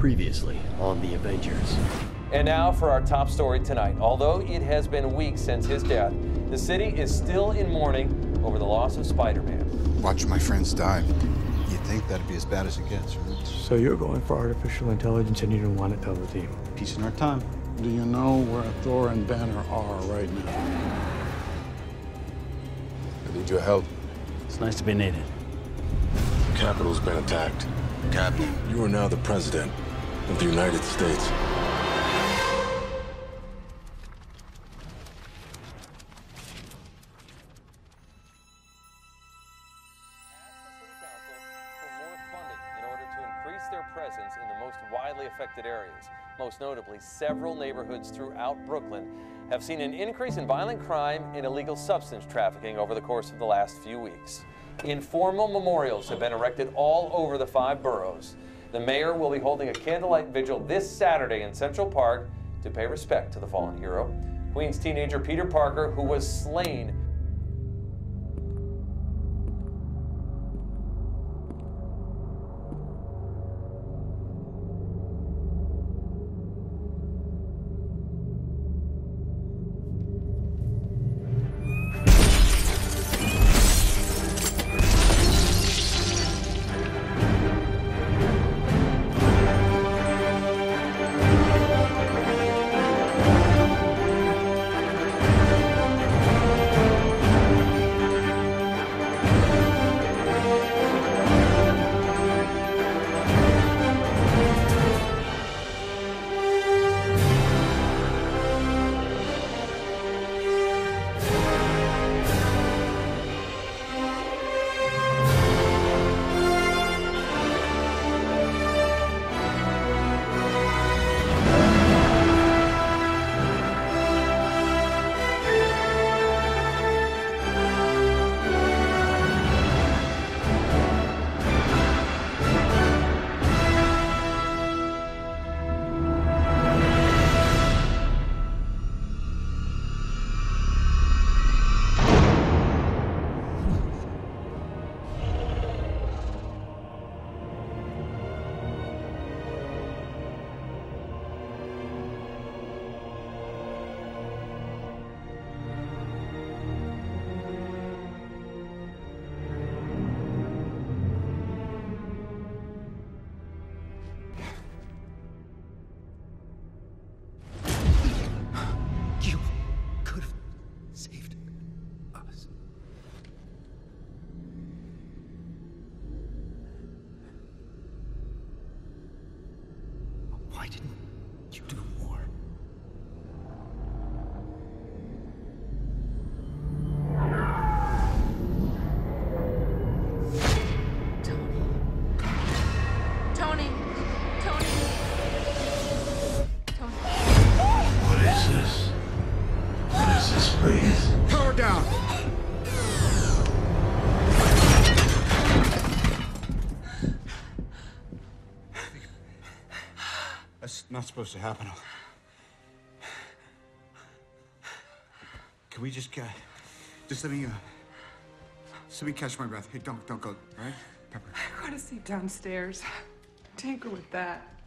Previously on The Avengers. And now for our top story tonight. Although it has been weeks since his death, the city is still in mourning over the loss of Spider Man. Watch my friends die. You'd think that'd be as bad as it gets, right? So you're going for artificial intelligence and you don't want to tell the team? Peace in our time. Do you know where Thor and Banner are right now? I need your help. It's nice to be needed. The Capitol's been attacked. Captain. You are now the President of the United States. Ask the city council for more funding in order to increase their presence in the most widely affected areas. Most notably, several neighborhoods throughout Brooklyn have seen an increase in violent crime and illegal substance trafficking over the course of the last few weeks. Informal memorials have been erected all over the five boroughs. The mayor will be holding a candlelight vigil this Saturday in Central Park to pay respect to the fallen hero. Queens teenager Peter Parker, who was slain Why didn't you do That's not supposed to happen. Can we just, uh, just let me, uh, let me catch my breath. Hey, don't, don't go, all right? Pepper. I gotta see downstairs. Tinker with that.